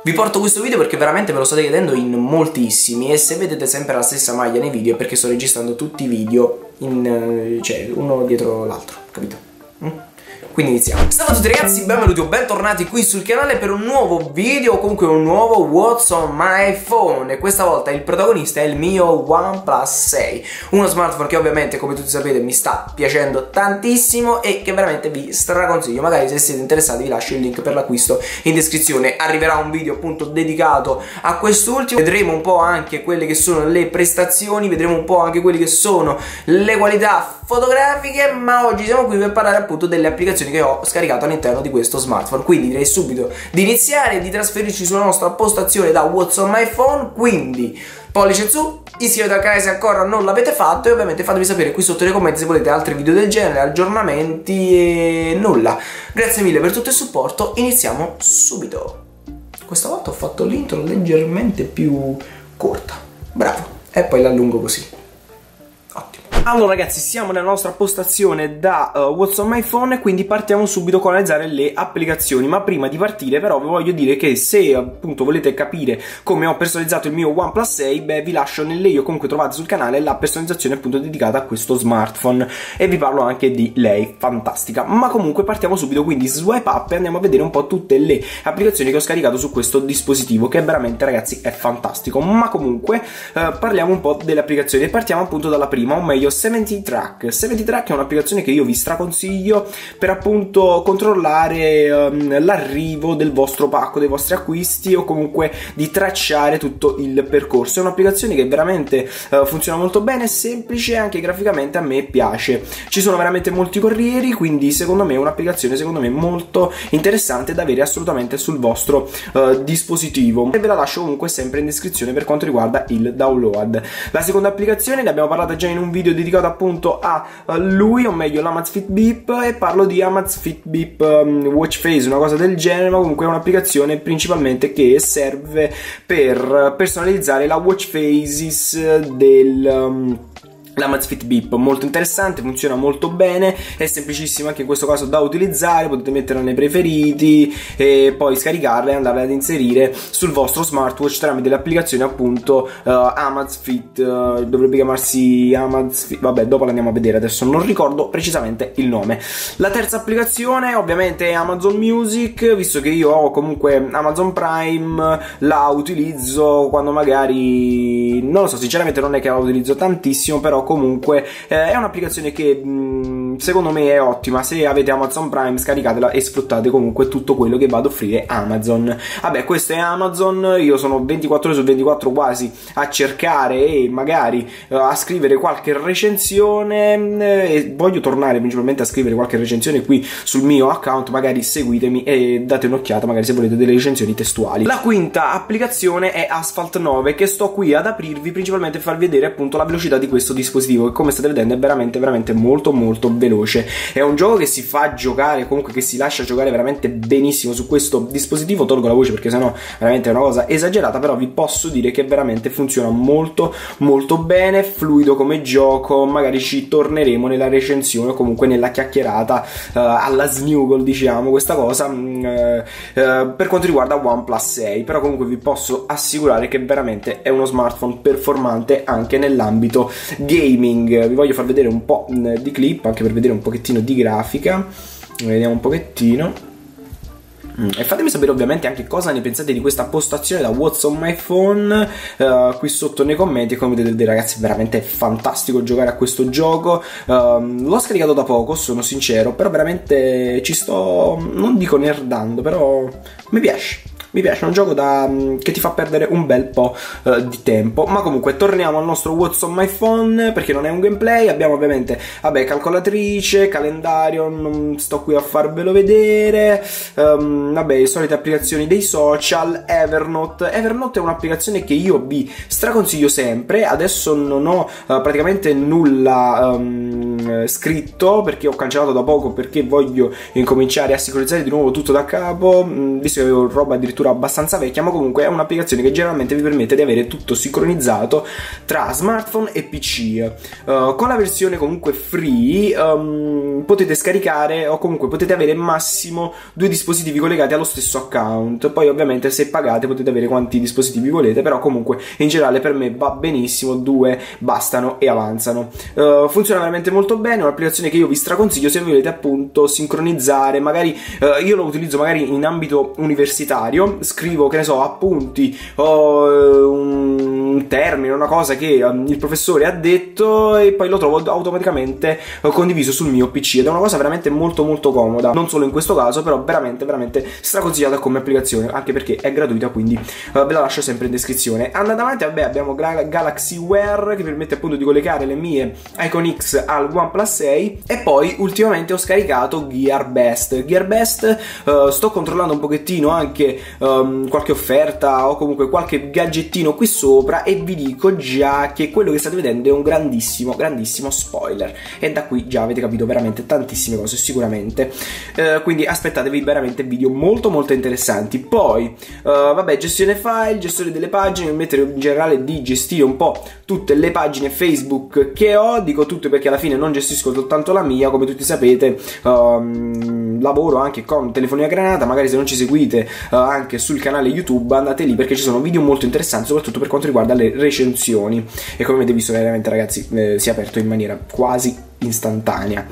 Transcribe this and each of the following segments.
Vi porto questo video perché veramente ve lo state chiedendo in moltissimi e se vedete sempre la stessa maglia nei video è perché sto registrando tutti i video in, eh, cioè, uno dietro l'altro, capito? Quindi iniziamo. Ciao a tutti ragazzi, benvenuti o bentornati qui sul canale per un nuovo video o comunque un nuovo What's on my phone. E questa volta il protagonista è il mio OnePlus 6 Uno smartphone che ovviamente come tutti sapete mi sta piacendo tantissimo e che veramente vi straconsiglio. Magari se siete interessati vi lascio il link per l'acquisto in descrizione. Arriverà un video appunto dedicato a quest'ultimo. Vedremo un po' anche quelle che sono le prestazioni Vedremo un po' anche quelle che sono le qualità fotografiche Ma oggi siamo qui per parlare appunto delle applicazioni applicazioni che ho scaricato all'interno di questo smartphone quindi direi subito di iniziare e di trasferirci sulla nostra postazione da What's on my phone quindi pollice su iscrivetevi al canale se ancora non l'avete fatto e ovviamente fatemi sapere qui sotto nei commenti se volete altri video del genere, aggiornamenti e nulla. Grazie mille per tutto il supporto, iniziamo subito. Questa volta ho fatto l'intro leggermente più corta, bravo, e poi l'allungo così. Allora ragazzi siamo nella nostra postazione da uh, What's on my phone quindi partiamo subito con analizzare le applicazioni. Ma prima di partire però vi voglio dire che se appunto volete capire come ho personalizzato il mio OnePlus 6 beh vi lascio nell'io comunque trovate sul canale la personalizzazione appunto dedicata a questo smartphone. E vi parlo anche di lei, fantastica. Ma comunque partiamo subito quindi swipe up e andiamo a vedere un po' tutte le applicazioni che ho scaricato su questo dispositivo che veramente ragazzi è fantastico. Ma comunque uh, parliamo un po' delle applicazioni. Partiamo appunto dalla prima o meglio 70 Track. 70 Track è un'applicazione che io vi straconsiglio per appunto controllare um, l'arrivo del vostro pacco, dei vostri acquisti o comunque di tracciare tutto il percorso. È un'applicazione che veramente uh, funziona molto bene, semplice e anche graficamente a me piace. Ci sono veramente molti corrieri, quindi secondo me è un'applicazione secondo me molto interessante da avere assolutamente sul vostro uh, dispositivo. E ve la lascio comunque sempre in descrizione per quanto riguarda il download. La seconda applicazione ne abbiamo parlato già in un video di dedicato appunto a lui, o meglio l'Amazfit Beep, e parlo di Amazfit Beep um, Watch Face, una cosa del genere, ma comunque è un'applicazione principalmente che serve per personalizzare la watch faces del... Um, la Mazfit Beep, molto interessante, funziona molto bene, è semplicissima anche in questo caso da utilizzare, potete metterla nei preferiti e poi scaricarla e andarla ad inserire sul vostro smartwatch tramite l'applicazione appunto uh, Amazfit, uh, dovrebbe chiamarsi Amazfit, vabbè dopo l'andiamo a vedere, adesso non ricordo precisamente il nome. La terza applicazione ovviamente è Amazon Music, visto che io ho comunque Amazon Prime, la utilizzo quando magari, non lo so, sinceramente non è che la utilizzo tantissimo, però comunque eh, è un'applicazione che mh, mm, secondo me è ottima. Se avete Amazon Prime scaricatela e sfruttate comunque tutto quello che va ad offrire Amazon. Vabbè questo è Amazon. Io sono 24 ore su 24 quasi a cercare e magari uh, a scrivere qualche recensione eh, e voglio tornare principalmente a scrivere qualche recensione qui sul mio account magari seguitemi e date un'occhiata magari se volete delle recensioni testuali. La quinta applicazione è Asphalt 9 che sto qui ad aprirvi principalmente per farvi vedere appunto la velocità di questo dispositivo che come state vedendo è veramente veramente molto molto veloce. È un gioco che si fa giocare comunque che si lascia giocare veramente benissimo su questo dispositivo. Tolgo la voce perché sennò veramente è una cosa esagerata però vi posso dire che veramente funziona molto molto bene fluido come gioco. Magari ci torneremo nella recensione o comunque nella chiacchierata uh, alla Snuggle diciamo questa cosa uh, uh, per quanto riguarda OnePlus 6 però comunque vi posso assicurare che veramente è uno smartphone performante anche nell'ambito gaming. Vi voglio far vedere un po' di clip anche per vedere un pochettino di grafica. Vediamo un pochettino. Mm, e fatemi sapere ovviamente anche cosa ne pensate di questa postazione da What's on my phone uh, qui sotto nei commenti. Come potete vedere ragazzi veramente fantastico giocare a questo gioco. Uh, l'ho scaricato da poco sono sincero però veramente ci sto non dico nerdando però mi piace mi piace, è un gioco da, mm, che ti fa perdere un bel po' uh, di tempo. Ma comunque torniamo al nostro What's on my phone perché non è un gameplay. Abbiamo ovviamente, vabbè, calcolatrice, calendario, non sto qui a farvelo vedere. Um, vabbè, solite applicazioni dei social, Evernote. Evernote è un'applicazione che io vi straconsiglio sempre. Adesso non ho uh, praticamente nulla um, scritto perché ho cancellato da poco perché voglio incominciare a sincronizzare di nuovo tutto da capo. Mm, visto che avevo roba addirittura abbastanza vecchia, ma comunque è un'applicazione che generalmente vi permette di avere tutto sincronizzato tra smartphone e PC. Uh, con la versione comunque free um, potete scaricare o comunque potete avere massimo due dispositivi collegati allo stesso account. Poi ovviamente se pagate potete avere quanti dispositivi volete, però comunque in generale per me va benissimo, due bastano e avanzano. Uh, funziona veramente molto bene, è un'applicazione che io vi straconsiglio se volete appunto sincronizzare, magari uh, io lo utilizzo magari in ambito universitario, scrivo che ne so appunti o uh, un termine, una cosa che um, il professore ha detto e poi lo trovo automaticamente uh, condiviso sul mio PC ed è una cosa veramente molto molto comoda, non solo in questo caso, però veramente veramente straconsigliata come applicazione, anche perché è gratuita, quindi uh, ve la lascio sempre in descrizione. Andando avanti, vabbè, abbiamo Galaxy Wear che permette appunto di collegare le mie Icon X al OnePlus 6 e poi ultimamente ho scaricato GearBest. GearBest uh, sto controllando un pochettino anche um, qualche offerta o comunque qualche gadgettino qui sopra e vi dico già che quello che state vedendo è un grandissimo grandissimo spoiler. E da qui già avete capito veramente tantissime cose sicuramente. Uh, quindi aspettatevi veramente video molto molto interessanti. Poi uh, vabbè gestione file gestione delle pagine permettere in generale di gestire un po' tutte le pagine Facebook che ho. Dico tutte perché alla fine non gestisco soltanto la mia come tutti sapete um, lavoro anche con telefonia granata. Magari se non ci seguite uh, anche sul canale YouTube andate lì perché ci sono video molto interessanti soprattutto per quanto riguarda le recensioni. E come avete visto veramente ragazzi eh, si è aperto in maniera quasi istantanea.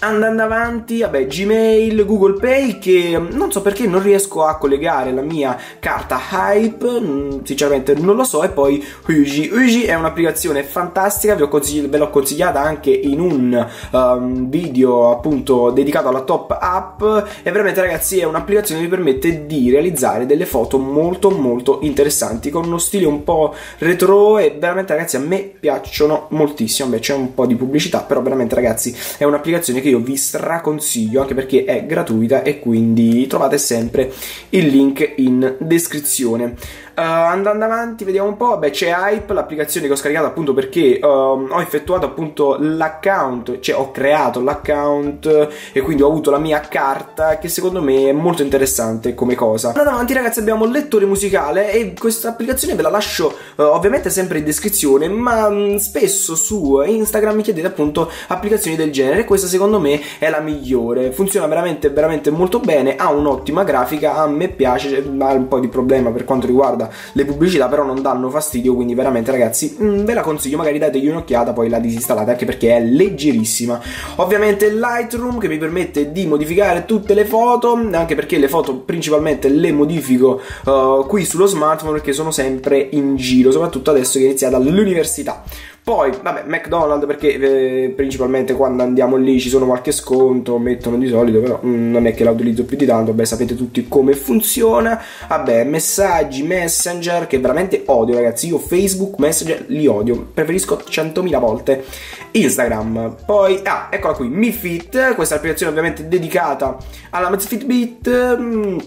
Andando avanti, vabbè, Gmail, Google Pay che non so perché non riesco a collegare la mia carta Hype, mm, sinceramente non lo so, e poi Uji. Uji è un'applicazione fantastica, ve, ve l'ho consigliata anche in un um, video appunto dedicato alla top app e veramente ragazzi è un'applicazione che vi permette di realizzare delle foto molto molto interessanti con uno stile un po' retro e veramente ragazzi a me piacciono moltissimo, beh c'è un po' di pubblicità però veramente veramente ragazzi è un'applicazione che io vi straconsiglio anche perché è gratuita e quindi trovate sempre il link in descrizione Uh, andando avanti, vediamo un po'. Vabbè, c'è Hype, l'applicazione che ho scaricato appunto perché uh, ho effettuato appunto l'account, cioè ho creato l'account e quindi ho avuto la mia carta che secondo me è molto interessante come cosa. Andando avanti, ragazzi, abbiamo il lettore musicale e questa applicazione ve la lascio uh, ovviamente sempre in descrizione, ma mh, mm, spesso su Instagram mi chiedete appunto applicazioni del genere. Questa secondo me è la migliore. Funziona veramente, veramente molto bene. Ha un'ottima grafica. A me piace, ha un po' di problema per quanto riguarda le pubblicità però non danno fastidio quindi veramente ragazzi mh, mm, ve la consiglio magari dategli un'occhiata poi la disinstallate anche perché è leggerissima. Ovviamente Lightroom che mi permette di modificare tutte le foto anche perché le foto principalmente le modifico uh, qui sullo smartphone perché sono sempre in giro soprattutto adesso che è iniziata l'università poi, vabbè, McDonald's perché eh, principalmente quando andiamo lì ci sono qualche sconto, mettono di solito, però mm, non è che la utilizzo più di tanto, beh, sapete tutti come funziona. Vabbè, messaggi, messenger, che veramente odio, ragazzi. Io Facebook, Messenger li odio, preferisco 100.000 volte Instagram. Poi, ah, eccola qui, Mi Fit, questa applicazione ovviamente dedicata alla Fitbit. Mm,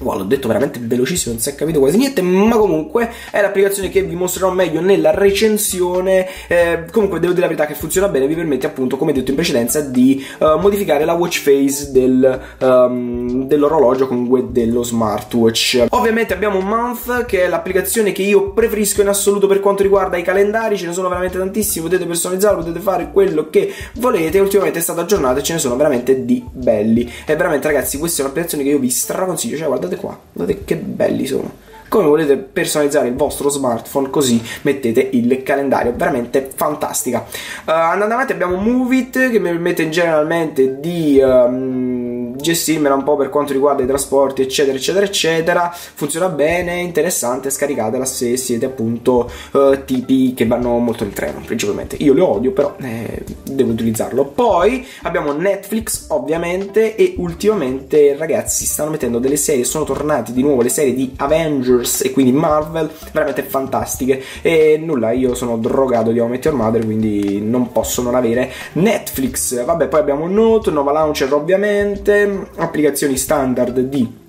Wow, l'ho detto veramente velocissimo, non si è capito quasi niente, ma comunque è l'applicazione che vi mostrerò meglio nella recensione. Eh, comunque devo dire la verità che funziona bene, vi permette appunto, come detto in precedenza, di uh, modificare la watch face del, um, dell'orologio, comunque dello smartwatch. Ovviamente abbiamo Month, che è l'applicazione che io preferisco in assoluto per quanto riguarda i calendari, ce ne sono veramente tantissimi, potete personalizzarlo, potete fare quello che volete, ultimamente è stata aggiornata e ce ne sono veramente di belli. E veramente ragazzi, questa è un'applicazione che io vi straconsiglio, cioè guardate guardate qua, guardate che belli sono. Come volete personalizzare il vostro smartphone, così mettete il calendario, veramente fantastica. Uh, andando avanti abbiamo Movit che mi permette generalmente di... Um, gestirmela un po' per quanto riguarda i trasporti, eccetera, eccetera, eccetera. Funziona bene, interessante, scaricatela se siete appunto uh, tipi che vanno molto nel treno, principalmente. Io le odio, però eh, devo utilizzarlo. Poi abbiamo Netflix, ovviamente, e ultimamente, ragazzi, stanno mettendo delle serie, sono tornati di nuovo le serie di Avengers e quindi Marvel, veramente fantastiche. E nulla, io sono drogato di How Met Your Mother, quindi non posso non avere Netflix. Vabbè, poi abbiamo Note, nuova launcher ovviamente applicazioni standard di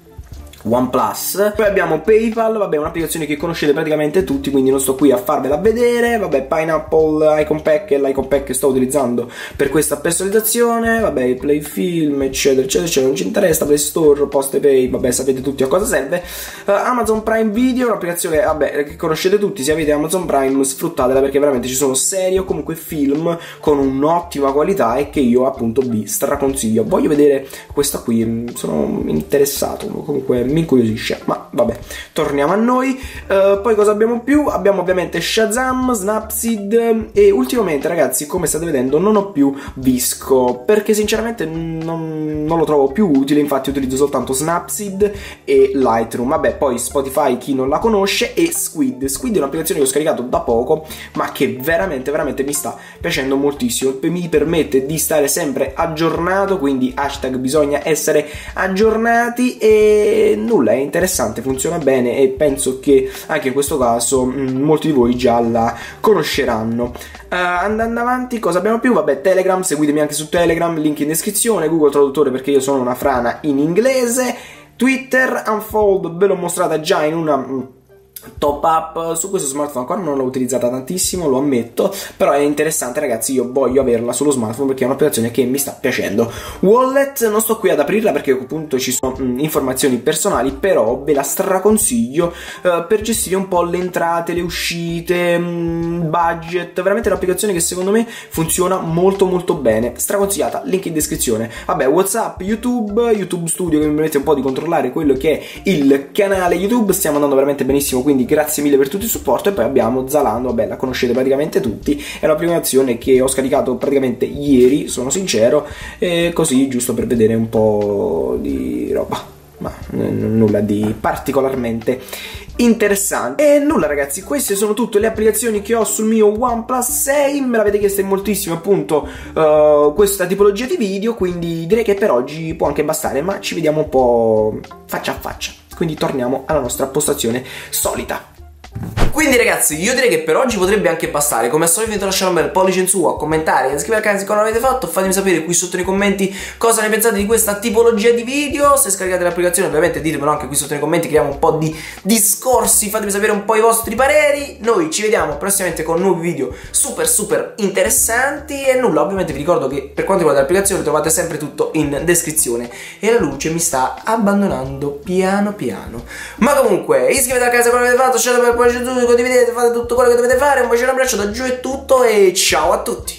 OnePlus. Poi abbiamo PayPal, vabbè, un'applicazione che conoscete praticamente tutti, quindi non sto qui a farvela vedere. Vabbè, Pineapple Icon Pack è l'icon pack che sto utilizzando per questa personalizzazione. Vabbè, Play Film, eccetera, eccetera, eccetera. Non ci interessa. Play Store, Poste Pay, vabbè, sapete tutti a cosa serve. Uh, Amazon Prime Video, un'applicazione, vabbè, che conoscete tutti. Se avete Amazon Prime, sfruttatela perché veramente ci sono serie o comunque film con un'ottima qualità e che io appunto vi straconsiglio. Voglio vedere questa qui, sono interessato comunque mi incuriosisce, ma vabbè, torniamo a noi. Uh, poi cosa abbiamo più? Abbiamo ovviamente Shazam, Snapseed e ultimamente ragazzi, come state vedendo, non ho più Visco, perché sinceramente non, non lo trovo più utile, infatti utilizzo soltanto Snapseed e Lightroom. Vabbè, poi Spotify chi non la conosce e Squid. Squid è un'applicazione che ho scaricato da poco, ma che veramente, veramente mi sta piacendo moltissimo. Mi permette di stare sempre aggiornato, quindi hashtag bisogna essere aggiornati e nulla, è interessante, funziona bene e penso che anche in questo caso mh, mm, molti di voi già la conosceranno. Uh, andando avanti, cosa abbiamo più? Vabbè, Telegram, seguitemi anche su Telegram, link in descrizione, Google Traduttore perché io sono una frana in inglese, Twitter, Unfold, ve l'ho mostrata già in una mm, top up su questo smartphone ancora non l'ho utilizzata tantissimo lo ammetto però è interessante ragazzi io voglio averla sullo smartphone perché è un'applicazione che mi sta piacendo. Wallet non sto qui ad aprirla perché appunto ci sono mh, mm, informazioni personali però ve la straconsiglio uh, per gestire un po' le entrate le uscite mh, mm, budget veramente un'applicazione che secondo me funziona molto molto bene. Straconsigliata link in descrizione. Vabbè whatsapp youtube youtube studio che mi permette un po' di controllare quello che è il canale youtube stiamo andando veramente benissimo quindi grazie mille per tutto il supporto e poi abbiamo Zalando, vabbè la conoscete praticamente tutti, è un'applicazione che ho scaricato praticamente ieri, sono sincero, e così giusto per vedere un po' di roba, ma n- nulla di particolarmente interessante. E nulla ragazzi, queste sono tutte le applicazioni che ho sul mio OnePlus 6, me l'avete chiesto moltissimo appunto uh, questa tipologia di video, quindi direi che per oggi può anche bastare, ma ci vediamo un po' faccia a faccia. Quindi torniamo alla nostra postazione solita. Quindi ragazzi io direi che per oggi potrebbe anche bastare. Come al solito vi invito a lasciare un bel pollice in su A commentare, iscrivervi al canale se ancora non l'avete fatto Fatemi sapere qui sotto nei commenti cosa ne pensate di questa tipologia di video. Se scaricate l'applicazione ovviamente ditemelo anche qui sotto nei commenti Creiamo un po' di discorsi Fatemi sapere un po' i vostri pareri. Noi ci vediamo prossimamente con nuovi video super super interessanti. E nulla ovviamente vi ricordo che per quanto riguarda l'applicazione Trovate sempre tutto in descrizione. E la luce mi sta abbandonando piano piano. Ma comunque iscrivetevi al canale se ancora non l'avete fatto Lasciate per pollice in su condividete, fate tutto quello che dovete fare, un bacio e un abbraccio da giù è tutto e ciao a tutti!